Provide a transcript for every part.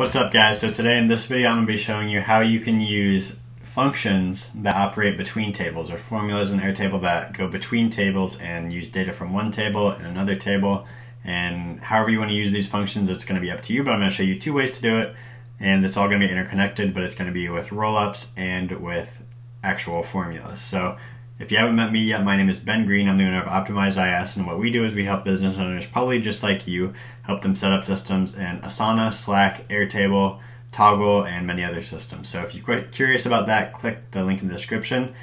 What's up guys? So today in this video I'm going to be showing you how you can use functions that operate between tables or formulas in Airtable that go between tables and use data from one table and another table and however you want to use these functions it's going to be up to you but I'm going to show you two ways to do it and it's all going to be interconnected but it's going to be with rollups and with actual formulas. So if you haven't met me yet, my name is Ben Green. I'm the owner of Optimize IS, and what we do is we help business owners, probably just like you, help them set up systems in Asana, Slack, Airtable, Toggl, and many other systems. So if you're quite curious about that, click the link in the description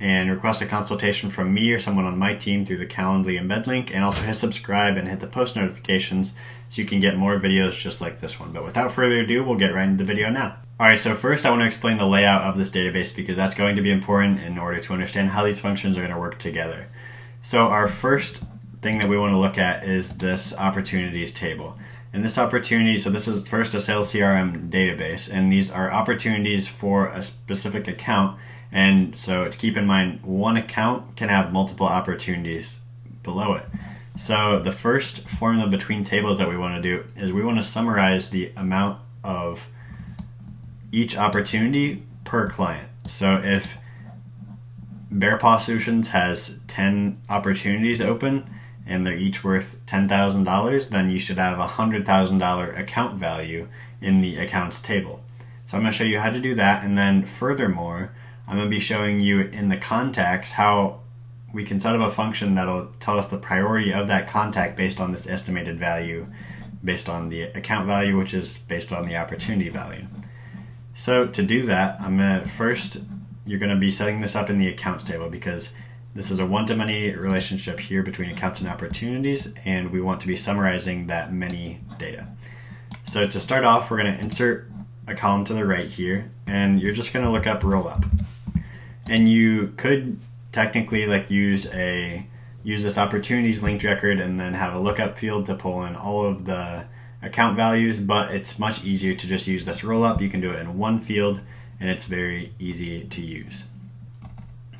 and request a consultation from me or someone on my team through the Calendly embed link, and also hit subscribe and hit the post notifications so you can get more videos just like this one. But without further ado, we'll get right into the video now. Alright, so first I want to explain the layout of this database because that's going to be important in order to understand how these functions are going to work together. So our first thing that we want to look at is this opportunities table. And this opportunity, so this is first a sales CRM database, and these are opportunities for a specific account. And so to keep in mind, one account can have multiple opportunities below it. So the first formula between tables that we want to do is we want to summarize the amount of each opportunity per client. So if Bear Paw Solutions has 10 opportunities open and they're each worth $10,000, then you should have a $100,000 account value in the accounts table. So I'm going to show you how to do that and then furthermore, I'm going to be showing you in the contacts how we can set up a function that'll tell us the priority of that contact based on this estimated value based on the account value which is based on the opportunity value. So to do that, I'm gonna first you're gonna be setting this up in the accounts table because this is a one-to-many relationship here between accounts and opportunities, and we want to be summarizing that many data. So to start off, we're gonna insert a column to the right here, and you're just gonna look up rollup. And you could technically like use a use this opportunities linked record and then have a lookup field to pull in all of the account values, but it's much easier to just use this roll up. You can do it in one field and it's very easy to use.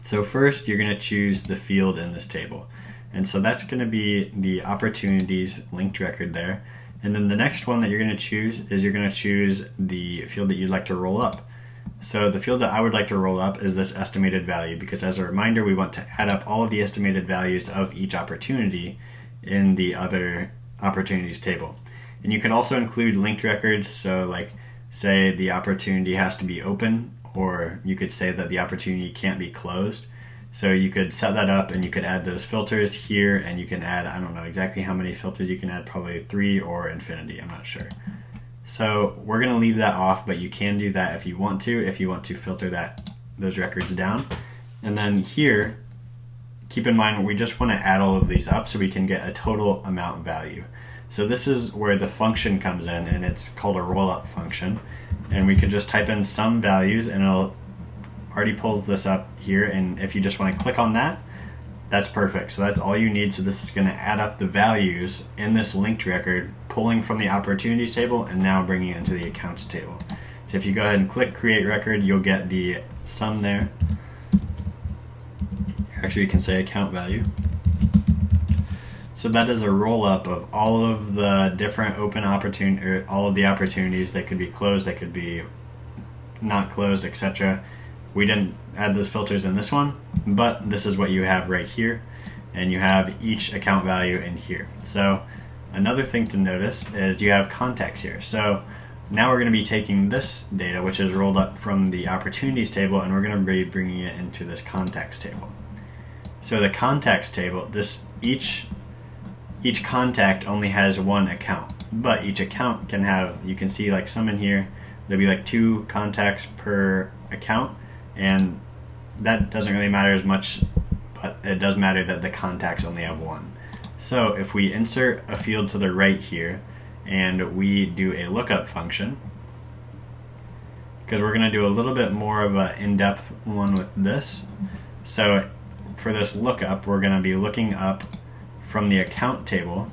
So first you're going to choose the field in this table. And so that's going to be the opportunities linked record there. And then the next one that you're going to choose is you're going to choose the field that you'd like to roll up. So the field that I would like to roll up is this estimated value because as a reminder, we want to add up all of the estimated values of each opportunity in the other opportunities table. And you can also include linked records. So, like, say the opportunity has to be open, or you could say that the opportunity can't be closed. So you could set that up and you could add those filters here and you can add, I don't know exactly how many filters you can add, probably three or infinity, I'm not sure. So we're gonna leave that off, but you can do that if you want to, if you want to filter that those records down. And then here, keep in mind we just wanna add all of these up so we can get a total amount value. So this is where the function comes in and it's called a rollup function. And we can just type in some values and it'll already pulls this up here. And if you just want to click on that, that's perfect. So that's all you need. So this is going to add up the values in this linked record, pulling from the opportunities table and now bringing it into the accounts table. So if you go ahead and click create record, you'll get the sum there. Actually, you can say account value. So that is a roll up of all of the different open opportunity, or er, all of the opportunities that could be closed, that could be not closed, etc. We didn't add those filters in this one, but this is what you have right here, and you have each account value in here. So another thing to notice is you have contacts here. So now we're going to be taking this data, which is rolled up from the opportunities table, and we're going to be bringing it into this contacts table. So the contacts table, this each each contact only has one account, but each account can have, you can see like some in here, there'll be like two contacts per account, and that doesn't really matter as much, but it does matter that the contacts only have one. So if we insert a field to the right here, and we do a lookup function, because we're going to do a little bit more of an in-depth one with this. So for this lookup, we're going to be looking up from the account table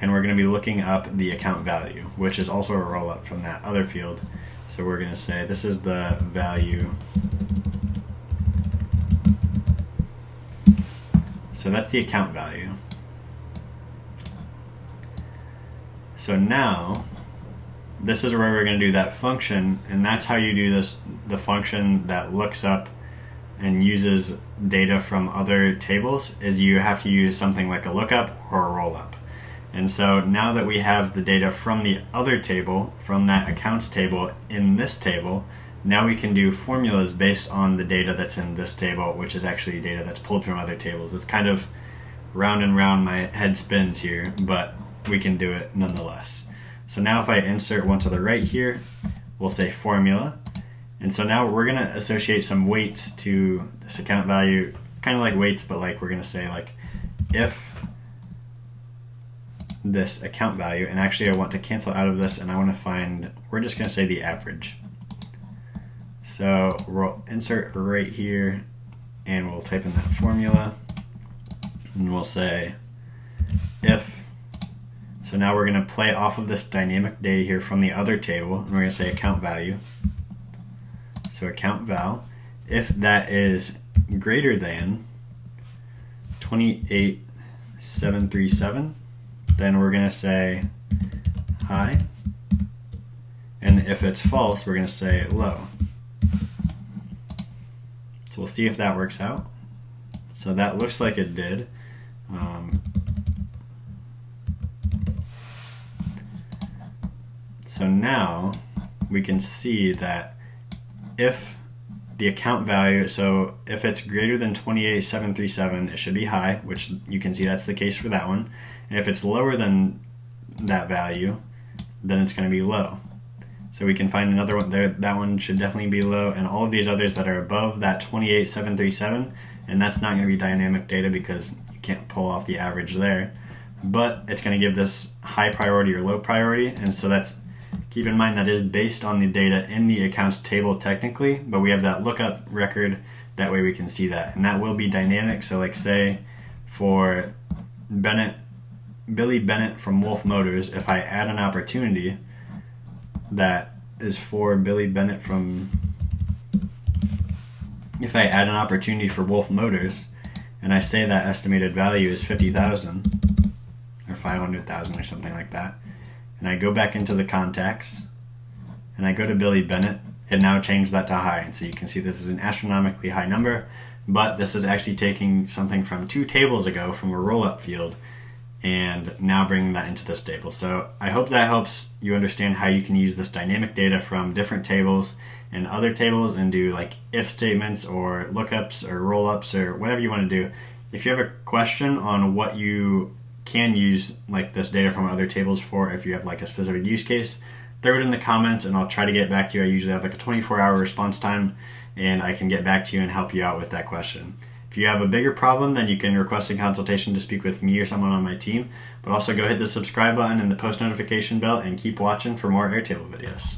and we're going to be looking up the account value, which is also a roll up from that other field. So we're going to say this is the value. So that's the account value. So now this is where we're going to do that function, and that's how you do this. The function that looks up and uses data from other tables is you have to use something like a lookup or a rollup. And so now that we have the data from the other table, from that accounts table in this table, now we can do formulas based on the data that's in this table, which is actually data that's pulled from other tables. It's kind of round and round my head spins here, but we can do it nonetheless. So now if I insert one to the right here, we'll say formula. And so now we're gonna associate some weights to this account value, kind of like weights, but like we're gonna say like if this account value, and actually I want to cancel out of this and I wanna find, we're just gonna say the average. So we'll insert right here and we'll type in that formula and we'll say if so now we're going to play off of this dynamic data here from the other table and we're going to say account value so account val if that is greater than 28737 then we're going to say high and if it's false we're going to say low so we'll see if that works out. So that looks like it did. Um, so now we can see that if the account value, so if it's greater than 28737, it should be high, which you can see that's the case for that one. And if it's lower than that value, then it's going to be low. So we can find another one there. That one should definitely be low, and all of these others that are above that 28737, and that's not going to be dynamic data because you can't pull off the average there. But it's going to give this high priority or low priority, and so that's keep in mind that is based on the data in the accounts table technically, but we have that lookup record. That way we can see that, and that will be dynamic. So like say for Bennett, Billy Bennett from Wolf Motors, if I add an opportunity that is for Billy Bennett from. If I add an opportunity for Wolf Motors, and I say that estimated value is fifty thousand or five hundred thousand or something like that, and I go back into the contacts, and I go to Billy Bennett, and now change that to high, and so you can see this is an astronomically high number, but this is actually taking something from two tables ago from a roll-up field and now bringing that into this table. So I hope that helps you understand how you can use this dynamic data from different tables and other tables and do like if statements or lookups or rollups or whatever you want to do. If you have a question on what you can use like this data from other tables for, if you have like a specific use case, throw it in the comments and I'll try to get back to you. I usually have like a 24 hour response time and I can get back to you and help you out with that question. If you have a bigger problem, then you can request a consultation to speak with me or someone on my team. But also go hit the subscribe button and the post notification bell and keep watching for more Airtable videos.